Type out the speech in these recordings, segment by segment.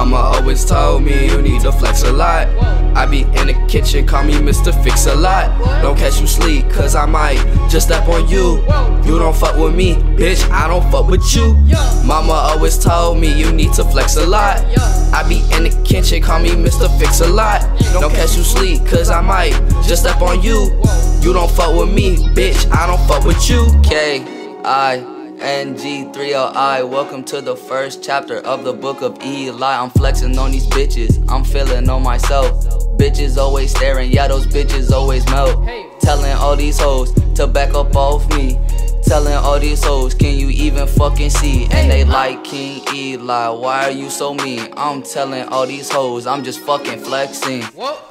Mama always told me you need to flex a lot. I be in the kitchen, call me Mr. Fix a lot. Don't catch you sleep, cause I might just step on you. You don't fuck with me, bitch, I don't fuck with you. Mama always told me you need to flex a lot. I be in the kitchen, call me Mr. Fix a lot. Don't catch you sleep, cause I might just step on you. You don't fuck with me, bitch, I don't fuck with you. K I N G 3 L I. Welcome to the first chapter of the book of Eli. I'm flexing on these bitches, I'm feeling on myself. Bitches always staring, yeah, those bitches always melt. Telling all these hoes to back up off me. Telling all these hoes, can you even fucking see? And they like King Eli, why are you so mean? I'm telling all these hoes, I'm just fucking flexing.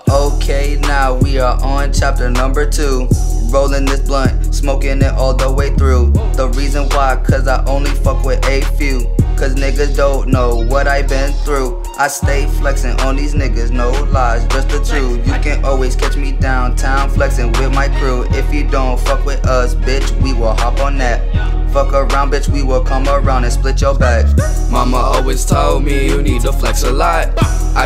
Okay, now we are on chapter number two. Rolling this blunt, smoking it all the way through. The reason why, cause I only fuck with a few. Cause niggas don't know what I been through. I stay flexing on these niggas, no lies, just the truth. You can always catch me downtown flexing with my crew. If you don't fuck with us, bitch, we will hop on that. Fuck around, bitch, we will come around and split your back. Mama always told me you need to flex a lot.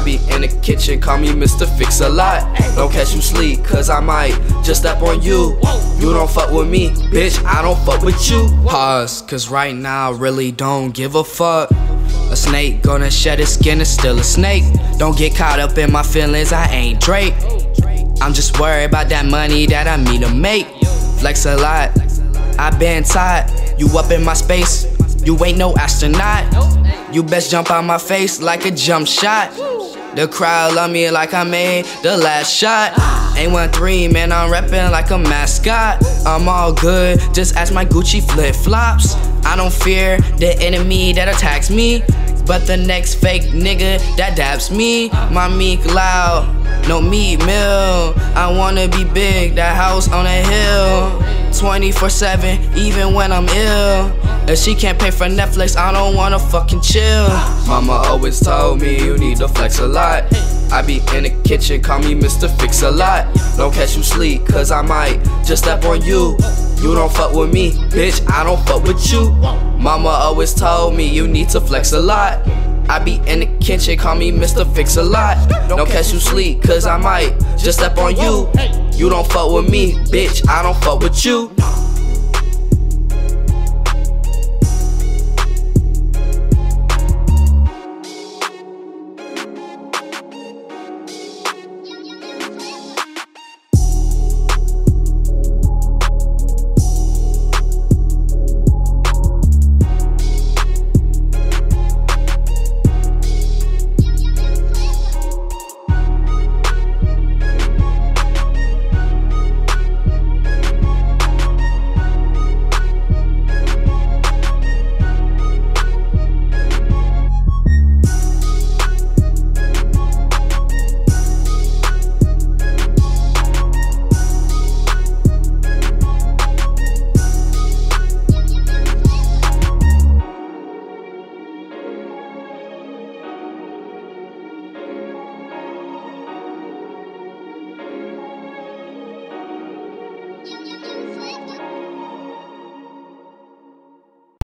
Be in the kitchen, call me Mr. Fix a lot. Don't catch you sleep, cause I might just step on you. You don't fuck with me, bitch, I don't fuck with you. Pause, cause right now I really don't give a fuck. A snake gonna shed its skin is still a snake. Don't get caught up in my feelings, I ain't Drake. I'm just worried about that money that I need to make. Flex a lot, I been tight. You up in my space, you ain't no astronaut. You best jump out my face like a jump shot. The crowd love me like I made the last shot. Ain't one three, man, I'm reppin' like a mascot. I'm all good, just ask my Gucci flip flops. I don't fear the enemy that attacks me. But the next fake nigga that dabs me, my meek loud, no meat meal. I wanna be big, that house on a hill. 24 7, even when I'm ill. If she can't pay for Netflix, I don't wanna fucking chill. Mama always told me you need to flex a lot. I be in the kitchen, call me Mr. Fix a lot. Don't catch you sleep, cause I might just step on you. You don't fuck with me, bitch, I don't fuck with you. Mama always told me you need to flex a lot. I be in the kitchen, call me Mr. Fix a lot. Don't catch you sleep, cause I might just step on you. You don't fuck with me, bitch, I don't fuck with you.